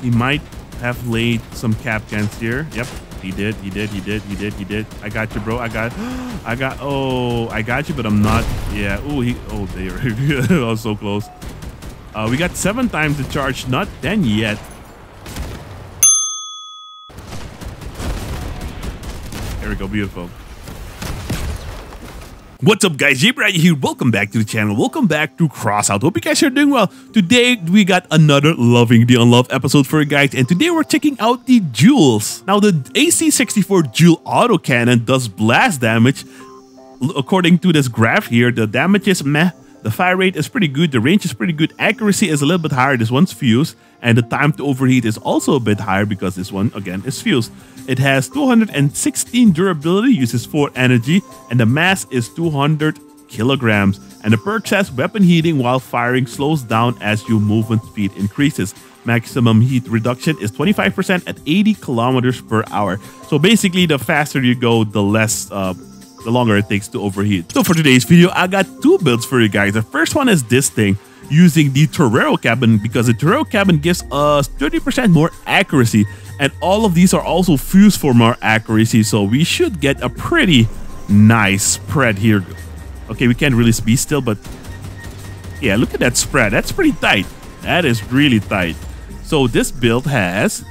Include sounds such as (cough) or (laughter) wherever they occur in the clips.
He might have laid some Kapkans here. Yep, he did. He did. He did. He did. He did. I got you, bro. I got. (gasps) I got. Oh, I got you, but I'm not. Yeah. Oh, he. Oh, there. I (laughs) was so close. Uh, we got seven times the charge. Not ten yet. There we go. Beautiful. What's up guys, Jay here, welcome back to the channel, welcome back to Crossout, hope you guys are doing well. Today, we got another Loving the Unloved episode for you guys, and today we're checking out the Joules. Now, the AC-64 Joule autocannon does blast damage. According to this graph here, the damage is meh, the fire rate is pretty good, the range is pretty good, accuracy is a little bit higher, this one's fused, and the time to overheat is also a bit higher because this one, again, is fused. It has 216 durability, uses 4 energy, and the mass is 200 kilograms. And the perk says weapon heating while firing slows down as your movement speed increases. Maximum heat reduction is 25% at 80 kilometers per hour. So basically, the faster you go, the less uh, the longer it takes to overheat. So for today's video, I got two builds for you guys. The first one is this thing using the Torero cabin because the Torero cabin gives us 30% more accuracy and all of these are also fused for more accuracy so we should get a pretty nice spread here. Okay, we can't really be still but yeah, look at that spread. That's pretty tight. That is really tight. So this build has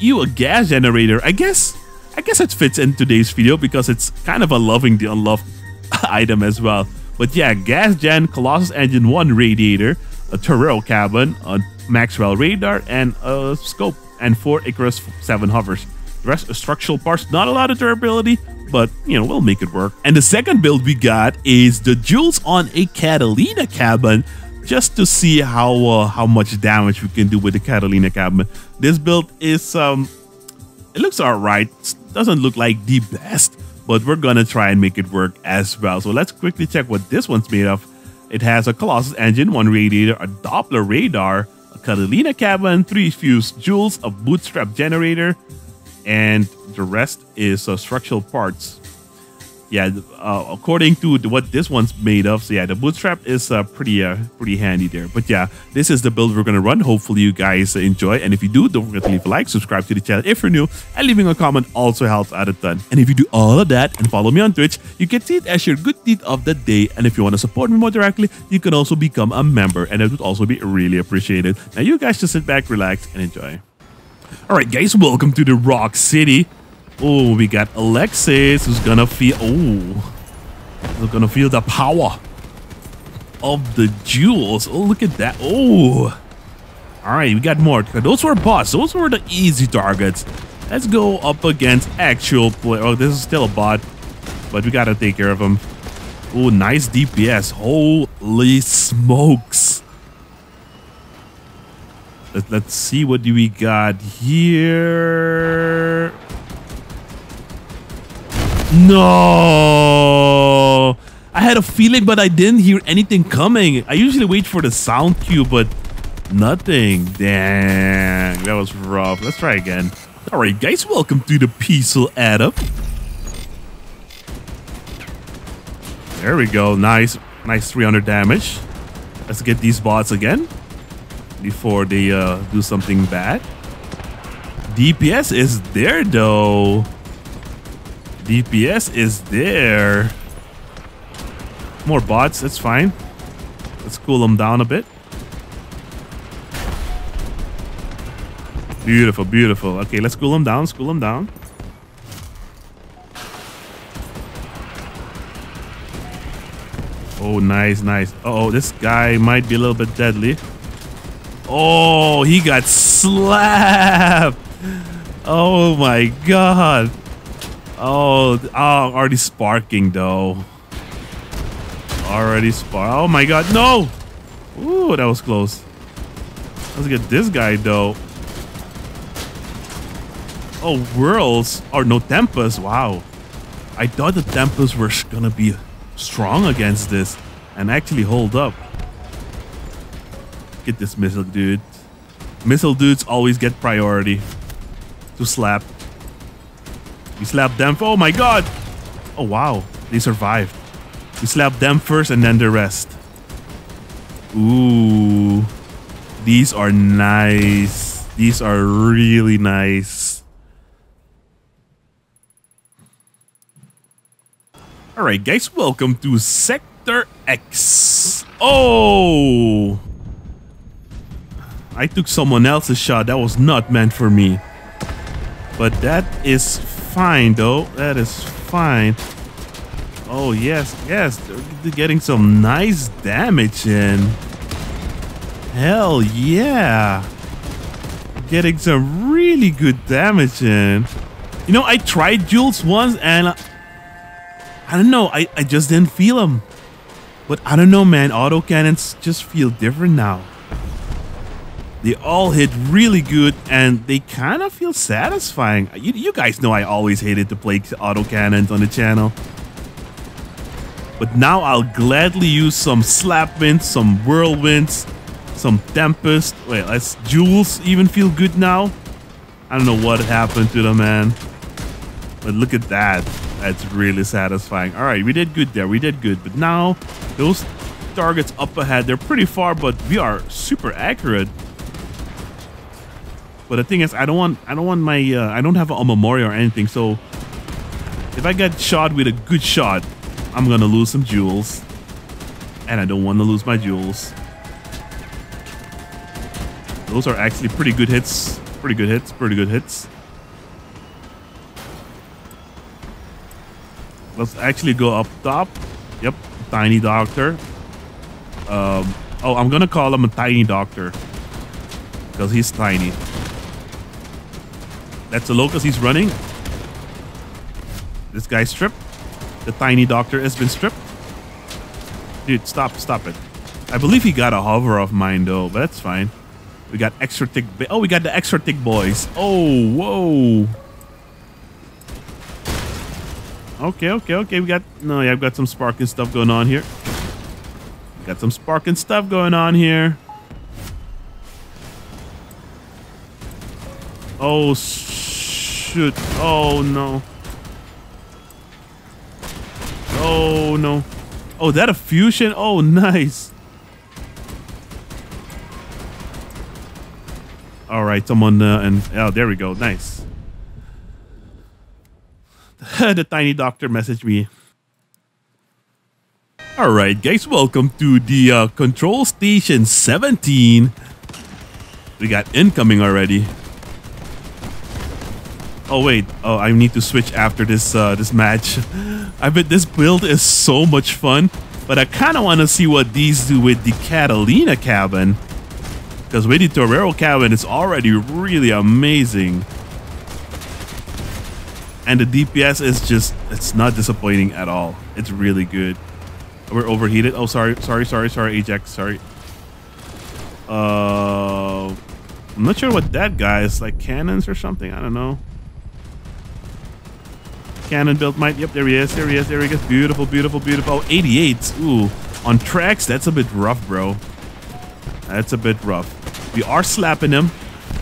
you a gas generator. I guess I guess it fits in today's video because it's kind of a loving the unloved (laughs) item as well. But yeah, gas gen, Colossus Engine 1 radiator, a Torero cabin, a Maxwell radar, and a scope, and four Icarus 7 hovers. The rest are structural parts, not a lot of durability, but you know, we'll make it work. And the second build we got is the Joules on a Catalina cabin, just to see how uh, how much damage we can do with the Catalina cabin. This build is um it looks alright. Doesn't look like the best, but we're gonna try and make it work as well. So let's quickly check what this one's made of. It has a Colossus engine, one radiator, a Doppler radar, a Catalina cabin, three fused Joules, a bootstrap generator, and the rest is uh, structural parts yeah, uh, according to what this one's made of, so yeah, the bootstrap is uh, pretty uh, pretty handy there. But yeah, this is the build we're gonna run. Hopefully you guys enjoy, and if you do, don't forget to leave a like, subscribe to the channel if you're new, and leaving a comment also helps out a ton. And if you do all of that and follow me on Twitch, you can see it as your good deed of the day. And if you want to support me more directly, you can also become a member, and it would also be really appreciated. Now you guys just sit back, relax, and enjoy. All right, guys, welcome to the Rock City. Oh, we got Alexis who's gonna feel. Oh, we're gonna feel the power of the Joules. Oh, look at that. Oh, all right, we got more. Those were bots. Those were the easy targets. Let's go up against actual player. Oh, this is still a bot, but we gotta take care of him. Oh, nice DPS. Holy smokes. Let, let's see what do we got here. No! I had a feeling, but I didn't hear anything coming. I usually wait for the sound cue, but nothing. Dang, that was rough. Let's try again. All right, guys, welcome to the Peaceful Atom. There we go. Nice, nice 300 damage. Let's get these bots again before they uh, do something bad. DPS is there, though. DPS is there. More bots, that's fine. Let's cool them down a bit. Beautiful, beautiful. Okay, let's cool them down, cool them down. Oh, nice, nice. Uh oh, this guy might be a little bit deadly. Oh, he got slapped. (laughs) Oh my god. Oh, oh, already sparking though. Already spark. Oh my god, no! Ooh, that was close. Let's get this guy though. Oh, whirls. Or no, Tempest. Wow. I thought the Tempest were gonna be strong against this and actually hold up. Get this missile dude. Missile dudes always get priority to slap. We slapped them. Oh my god. Oh wow. They survived. We slapped them first and then the rest. Ooh. These are nice. These are really nice. All right, guys, welcome to Sector EX. Oh! I took someone else's shot. That was not meant for me. But that is fine, though. That is fine. Oh, yes, yes. They're getting some nice damage in. Hell yeah. Getting some really good damage in. You know, I tried Joules once and I, I don't know. I, I just didn't feel them. But I don't know, man. Auto cannons just feel different now. They all hit really good and they kind of feel satisfying. You, you guys know I always hated to play auto cannons on the channel. But now I'll gladly use some slap winds, some whirlwinds, some tempest. Wait, let's Joules even feel good now? I don't know what happened to the man. But look at that. That's really satisfying. All right, we did good there. We did good. But now those targets up ahead, they're pretty far, but we are super accurate. But the thing is, I don't want I don't want my uh, I don't have a memorial or anything. So if I get shot with a good shot, I'm gonna lose some Joules, and I don't want to lose my Joules. Those are actually pretty good hits. Pretty good hits. Pretty good hits. Let's actually go up top. Yep, tiny doctor. Um, oh, I'm gonna call him a tiny doctor because he's tiny. That's the locust he's running. This guy's stripped. The tiny doctor has been stripped. Dude, stop, stop it. I believe he got a hover of mine though, but that's fine. We got extra tick. Oh, we got the extra tick boys. Oh, whoa. Okay, okay, okay. We got no, yeah, I've got some sparking stuff going on here. Got some sparking stuff going on here. Oh, Oh, no. Oh, no. Oh, that a fusion? Oh, nice. All right, someone, uh, and oh, there we go. Nice. (laughs) the tiny doctor messaged me. All right, guys, welcome to the uh, control station 17. We got incoming already. Oh wait, oh I need to switch after this uh, this match. (laughs) I bet this build is so much fun, but I kind of want to see what these do with the Catalina cabin. Because with the Torero cabin, it's already really amazing. And the DPS is just, it's not disappointing at all. It's really good. We're overheated. Oh, sorry, sorry, sorry, sorry, Ajax, sorry. Uh, I'm not sure what that guy is, like cannons or something. I don't know cannon built might. Yep, there he is. There he is. There he is. Beautiful, beautiful, beautiful. Oh, 88. Ooh. On tracks, that's a bit rough, bro. That's a bit rough. We are slapping him.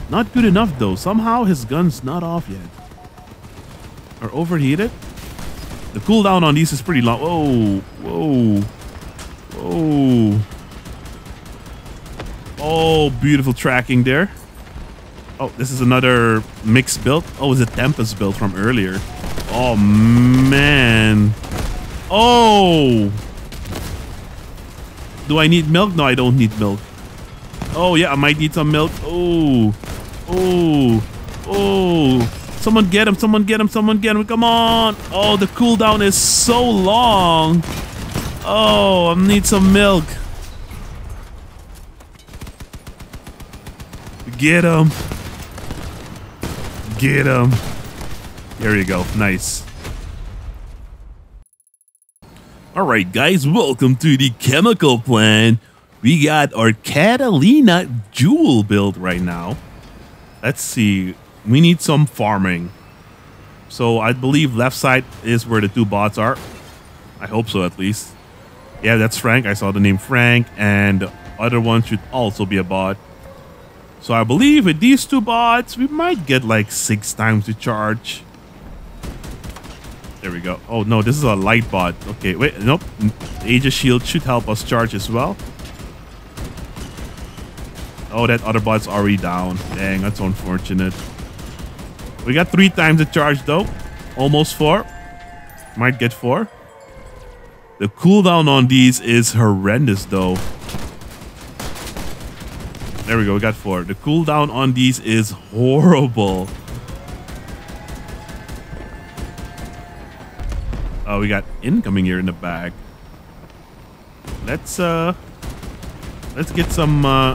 Not good enough, though. Somehow his gun's not off yet. Or overheated. The cooldown on these is pretty long. Whoa. Whoa. Whoa. Oh, beautiful tracking there. Oh, this is another mixed build. Oh, it's a Tempest build from earlier. Oh, man. Oh! Do I need milk? No, I don't need milk. Oh, yeah, I might need some milk. Oh. Oh. Oh. Someone get him. Someone get him. Someone get him. Come on. Oh, the cooldown is so long. Oh, I need some milk. Get him. Get him. There you go. Nice. Alright guys, welcome to the chemical plant. We got our Catalina Joule build right now. Let's see. We need some farming. So I believe left side is where the two bots are. I hope so at least. Yeah, that's Frank. I saw the name Frank. And the other one should also be a bot. So I believe with these two bots, we might get like six times the charge. There we go. Oh, no, this is a light bot. Okay, wait, nope. Aegis Shield should help us charge as well. Oh, that other bot's already down. Dang, that's unfortunate. We got three times the charge though. Almost four. Might get four. The cooldown on these is horrendous though. There we go, we got four. The cooldown on these is horrible. Oh, we got incoming here in the back. Let's uh let's get some uh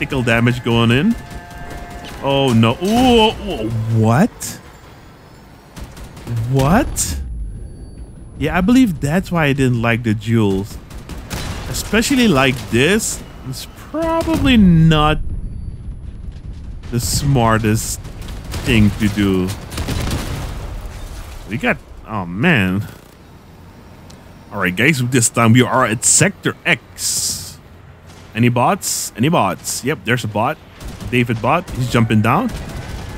tickle damage going in. Oh no. Ooh, what? What? Yeah, I believe that's why I didn't like the Joules. Especially like this. It's probably not the smartest thing to do. We got Oh, man. All right, guys. This time we are at Sector EX. Any bots? Any bots? Yep, there's a bot. David bot. He's jumping down.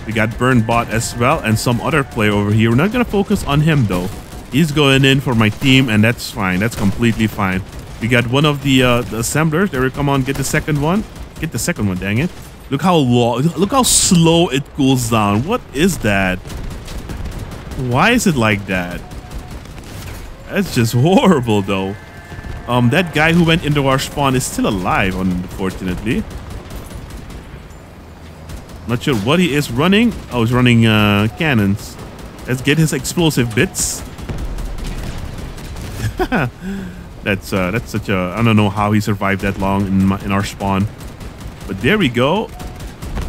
We got Burn bot as well and some other player over here. We're not going to focus on him, though. He's going in for my team, and that's fine. That's completely fine. We got one of the, uh, the assemblers. There we come on. Get the second one. Get the second one, dang it. Look how long, look how slow it cools down. What is that? Why is it like that? That's just (laughs) horrible, though. Um, that guy who went into our spawn is still alive, unfortunately. Not sure what he is running. Oh, he's running uh, cannons. Let's get his explosive bits. (laughs) that's uh, that's such a I don't know how he survived that long in my, in our spawn, but there we go.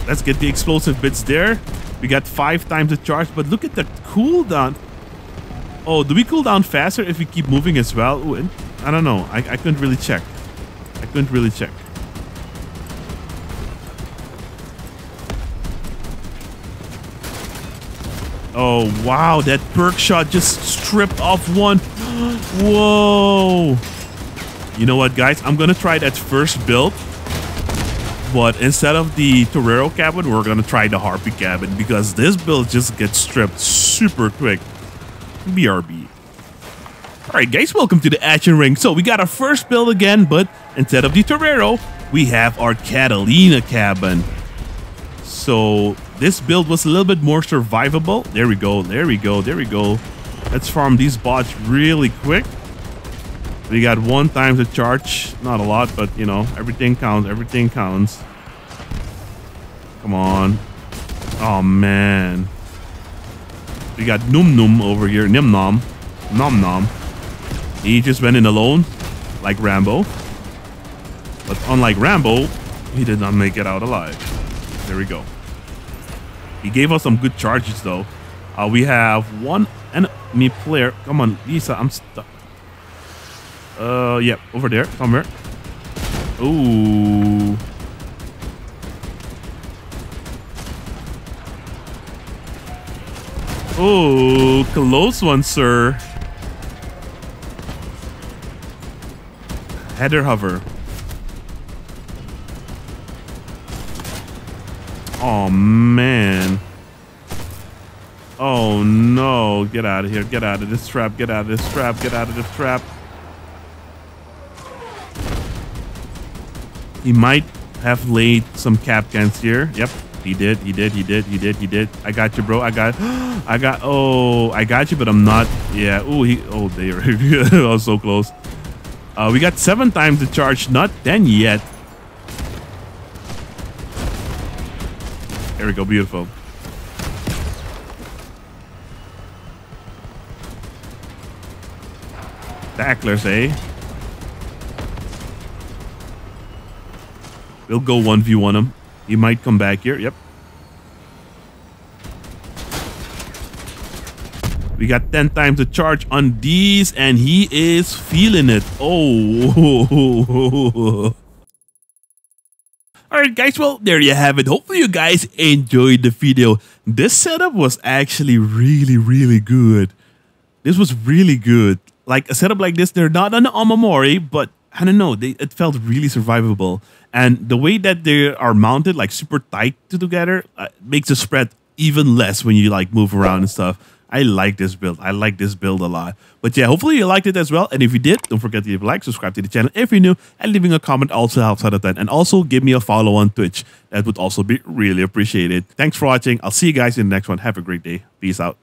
Let's get the explosive bits there. We got five times the charge, but look at the cooldown. Oh, do we cool down faster if we keep moving as well? I don't know. I, I couldn't really check. I couldn't really check. Oh, wow. That perk shot just stripped off one. (gasps) Whoa. You know what, guys? I'm going to try that first build but instead of the Torero cabin, we're going to try the Harpy cabin because this build just gets stripped super quick. BRB. Alright guys, welcome to the action ring. So we got our first build again, but instead of the Torero, we have our Catalina cabin. So this build was a little bit more survivable. There we go, there we go, there we go. Let's farm these bots really quick. We got one times the charge. Not a lot, but you know, everything counts. Everything counts. Come on. Oh, man. We got Num Num over here. Nim Nom. Nom Nom. He just went in alone, like Rambo. But unlike Rambo, he did not make it out alive. There we go. He gave us some good charges, though. Uh, we have one enemy player. Come on, Lisa, I'm stuck. Uh, yeah, over there, somewhere. Ooh. Oh, close one, sir. Header hover. Oh, man. Oh, no. Get out of here. Get out of this trap. Get out of this trap. Get out of this trap. He might have laid some Kapkans here. Yep, he did. He did. He did. He did. He did. I got you, bro. I got. (gasps) I got. Oh, I got you, but I'm not. Yeah. Oh, he. Oh, there. I (laughs) was so close. Uh, we got seven times the charge. Not ten yet. There we go. Beautiful. Tacklers, eh? We'll go 1v1 him. He might come back here. Yep. We got 10 times the charge on these, and he is feeling it. Oh. (laughs) Alright guys, well there you have it. Hopefully you guys enjoyed the video. This setup was actually really, really good. This was really good. Like a setup like this, they're not on the Omamori, but I don't know, they, it felt really survivable. And the way that they are mounted, like super tight to together, uh, makes the spread even less when you like move around and stuff. I like this build. I like this build a lot. But yeah, hopefully you liked it as well. And if you did, don't forget to leave a like, subscribe to the channel if you're new, and leaving a comment also helps out of that. And also give me a follow on Twitch. That would also be really appreciated. Thanks for watching. I'll see you guys in the next one. Have a great day. Peace out.